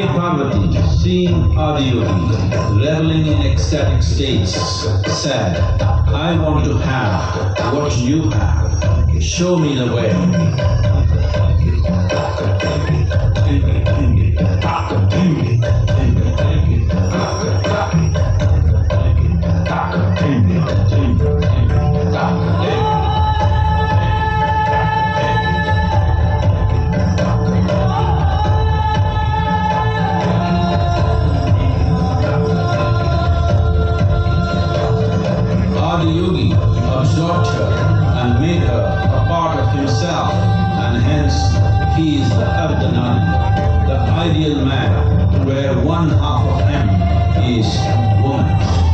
Devi Parvati, seeing Adiyogi reveling in ecstatic states, said, I want to have what you have. Show me the way. Adiyogi absorbed her and made her a part of himself, and hence he is the Ardhanari, the ideal man, where one half of him is woman.